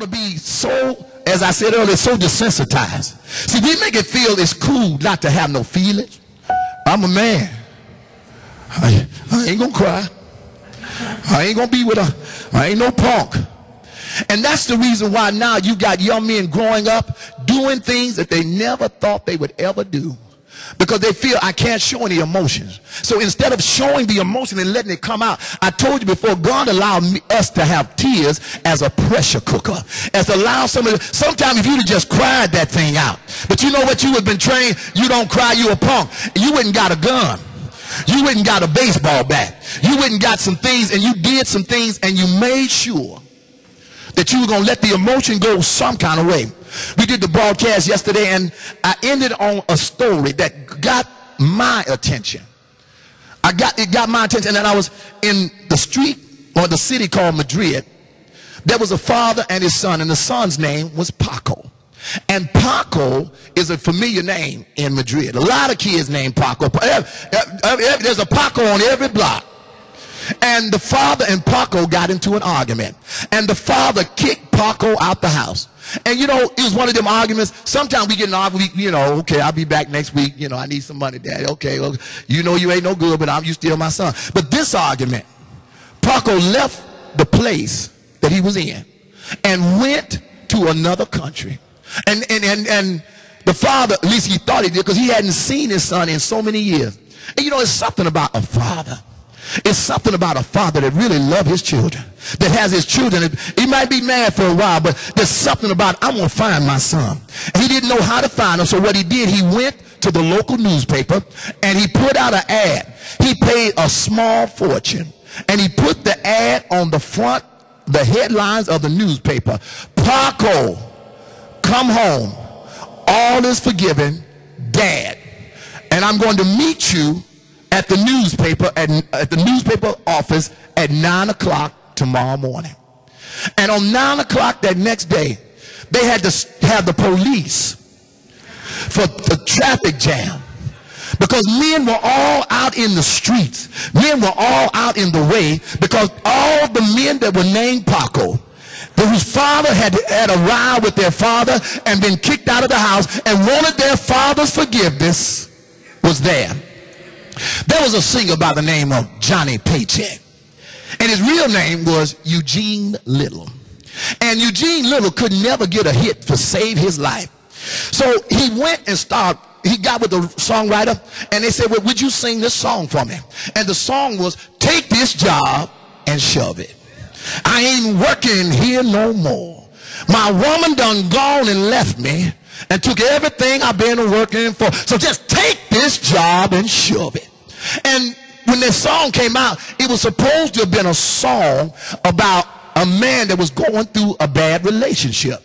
ought to be so, as I said earlier, so desensitized. See, we make it feel it's cool not to have no feelings. I'm a man. I, I ain't gonna cry. I ain't gonna be with a, I ain't no punk. And that's the reason why now you got young men growing up doing things that they never thought they would ever do because they feel I can't show any emotions. So instead of showing the emotion and letting it come out, I told you before, God allowed me, us to have tears as a pressure cooker. As allow somebody, sometimes if you'd have just cried that thing out. But you know what? You have been trained, you don't cry, you a punk. You wouldn't got a gun. You wouldn't got a baseball bat. You wouldn't got some things and you did some things and you made sure that you were going to let the emotion go some kind of way. We did the broadcast yesterday and I ended on a story that got my attention. I got, it got my attention and I was in the street or the city called Madrid. There was a father and his son and the son's name was Paco. And Paco is a familiar name in Madrid. A lot of kids named Paco. There's a Paco on every block. And the father and Paco got into an argument. And the father kicked Paco out the house. And you know, it was one of them arguments. Sometimes we get an argument, you know, okay, I'll be back next week. You know, I need some money, daddy. Okay, okay. you know you ain't no good, but I'm you still my son. But this argument, Paco left the place that he was in and went to another country. And and and and the father, at least he thought he did, because he hadn't seen his son in so many years. And you know, it's something about a father it's something about a father that really loves his children, that has his children. He might be mad for a while, but there's something about, I'm going to find my son. he didn't know how to find him, so what he did, he went to the local newspaper and he put out an ad. He paid a small fortune and he put the ad on the front, the headlines of the newspaper. Paco, come home. All is forgiven. Dad. And I'm going to meet you at the newspaper at, at the newspaper office at nine o'clock tomorrow morning. And on nine o'clock that next day, they had to have the police for the traffic jam because men were all out in the streets. Men were all out in the way because all the men that were named Paco, whose father had, had a row with their father and been kicked out of the house and wanted their father's forgiveness, was there. There was a singer by the name of Johnny Paycheck. And his real name was Eugene Lytle. And Eugene Lytle could never get a hit to save his life. So he went and started he got with the songwriter and they said, well, would you sing this song for me? And the song was, take this job and shove it. I ain't working here no more. My woman done gone and left me and took everything I've been working for. So just take this job and shove it. And when this song came out, it was supposed to have been a song about a man that was going through a bad relationship.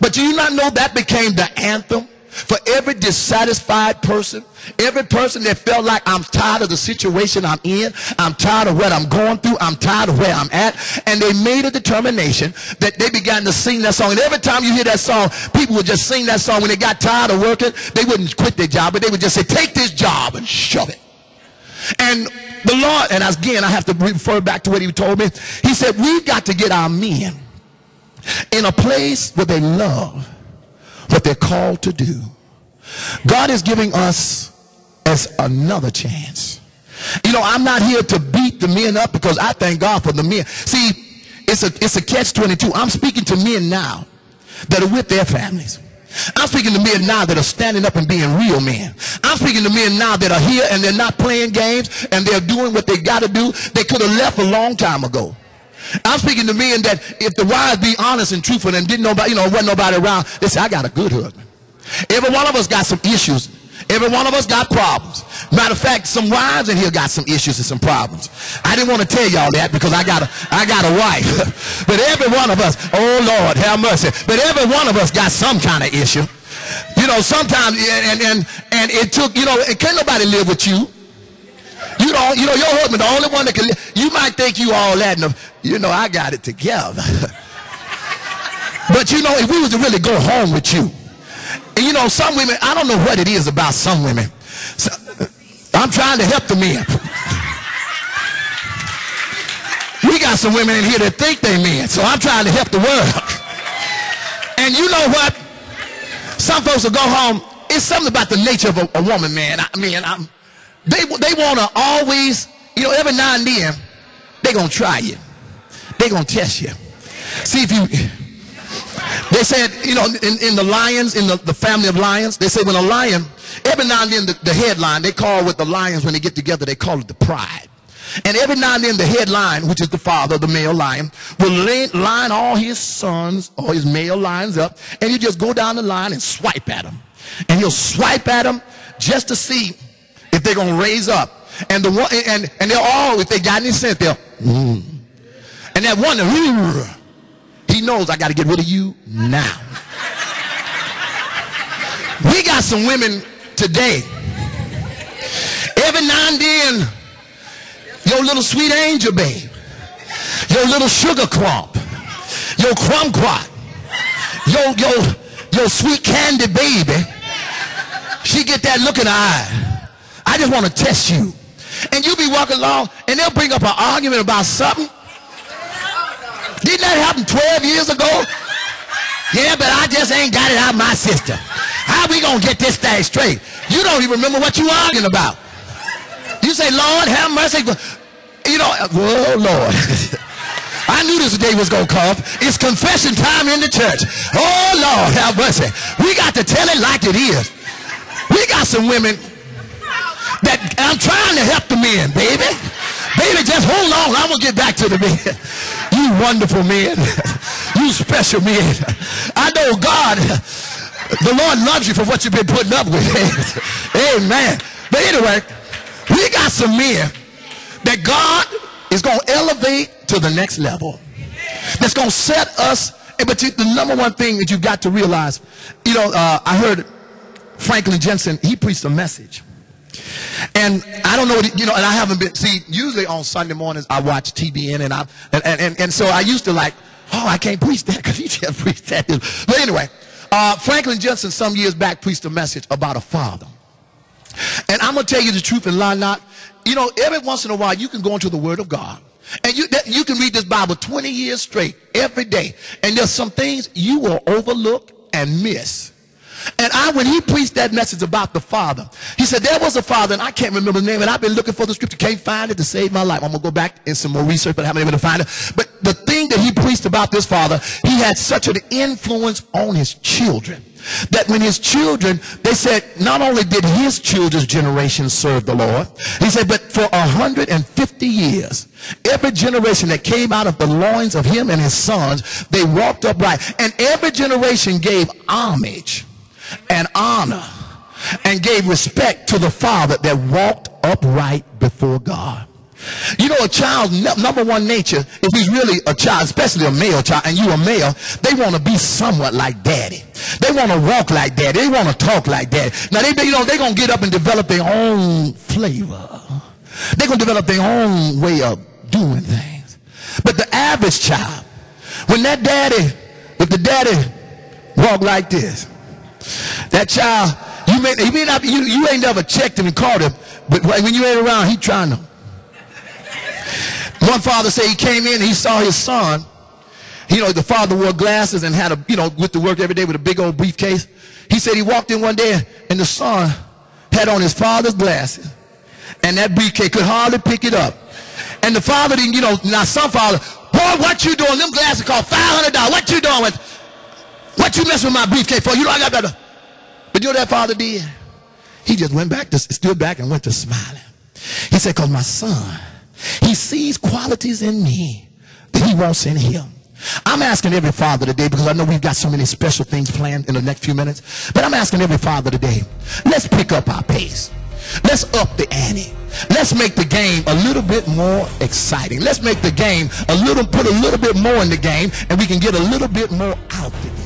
But do you not know that became the anthem for every dissatisfied person, every person that felt like I'm tired of the situation I'm in, I'm tired of what I'm going through, I'm tired of where I'm at, and they made a determination that they began to sing that song. And every time you hear that song, people would just sing that song when they got tired of working. They wouldn't quit their job, but they would just say, take this job and shove it. And the Lord, and again, I have to refer back to what he told me. He said, we've got to get our men in a place where they love what they're called to do. God is giving us as another chance. You know, I'm not here to beat the men up because I thank God for the men. See, it's a, it's a catch 22. I'm speaking to men now that are with their families. I'm speaking to men now that are standing up and being real men. I'm speaking to men now that are here and they're not playing games and they're doing what they got to do. They could have left a long time ago. I'm speaking to men that if the wives be honest and truthful and didn't nobody, you know, wasn't nobody around, they say, I got a good husband. Every one of us got some issues. Every one of us got problems. Matter of fact, some wives in here got some issues and some problems. I didn't want to tell y'all that because I got a, I got a wife. but every one of us, oh Lord, have mercy. But every one of us got some kind of issue. You know, sometimes, and, and, and it took, you know, can't nobody live with you. You know, you know, your husband, the only one that can. You might think you all that, and you know, I got it together. but you know, if we was to really go home with you know, some women, I don't know what it is about some women. So, I'm trying to help the men. We got some women in here that think they men, so I'm trying to help the world. And you know what? Some folks will go home. It's something about the nature of a, a woman, man. I mean, I'm, they they want to always, you know, every now and then, they gonna try you. They gonna test you. See if you. They said, you know, in, in the lions, in the, the family of lions, they say when a lion, every now and then the, the headline, they call with the lions when they get together, they call it the pride. And every now and then the head lion, which is the father, the male lion, will line all his sons or his male lions up, and you just go down the line and swipe at them. And he'll swipe at them just to see if they're going to raise up. And the one, and, and they'll all, if they got any sense, they'll, mm. and that one, he knows I got to get rid of you now. we got some women today. Every now and then, your little sweet angel babe, your little sugar crump, your kumquat, your, your, your sweet candy baby, she get that look in her eye. I just want to test you. And you be walking along and they'll bring up an argument about something. Didn't that happen 12 years ago? Yeah, but I just ain't got it out of my system. How we gonna get this thing straight? You don't even remember what you arguing about. You say, Lord, have mercy. You know, oh, Lord. I knew this day was going to come. It's confession time in the church. Oh, Lord, have mercy. We got to tell it like it is. We got some women that I'm trying to help the men, baby. Baby, just hold on. I'm going to get back to the men. You wonderful men. You special men. I know God, the Lord loves you for what you've been putting up with. Amen. But anyway, we got some men that God is going to elevate to the next level. That's going to set us. But the number one thing that you've got to realize, you know, uh, I heard Franklin Jentezen, he preached a message. And I don't know what, you know, and I haven't been, see, usually on Sunday mornings I watch TBN and I, and, and, and so I used to like, oh, I can't preach that because he just preached that. But anyway, uh, Franklin Jentezen some years back preached a message about a father. And I'm going to tell you the truth and lie not. You know, every once in a while you can go into the Word of God. And you, that, you can read this Bible 20 years straight, every day. And there's some things you will overlook and miss. And I, when he preached that message about the Father, he said there was a Father, and I can't remember the name, and I've been looking for the scripture, can't find it to save my life. I'm gonna go back in some more research, but I haven't been able to find it. But the thing that he preached about this Father, he had such an influence on his children that when his children, they said, not only did his children's generation serve the Lord, he said, but for 150 years, every generation that came out of the loins of him and his sons, they walked upright. And every generation gave homage and honor and gave respect to the father that walked upright before God. You know, a child's number one nature, if he's really a child, especially a male child, and you a male, they want to be somewhat like daddy. They want to walk like daddy. They want to talk like daddy. Now, they, you know, they're going to get up and develop their own flavor. They're going to develop their own way of doing things. But the average child, when that daddy, if the daddy walk like this, that child, you may, he may not, you, you ain't never checked him and called him, but when you ain't around, he trying to one father said he came in he saw his son. You know, the father wore glasses and had a, you know, went to work every day with a big old briefcase. He said he walked in one day and the son had on his father's glasses and that briefcase could hardly pick it up. And the father didn't, you know, now some father, boy, what you doing? Them glasses cost $500. What you doing with, what you messing with my briefcase for? You know, I got better. But you know that father did? He just went back to, stood back and went to smiling. He said, cause my son, he sees qualities in me that he wants in him. I'm asking every father today because I know we've got so many special things planned in the next few minutes. But I'm asking every father today, let's pick up our pace. Let's up the ante. Let's make the game a little bit more exciting. Let's make the game a little, put a little bit more in the game and we can get a little bit more out it.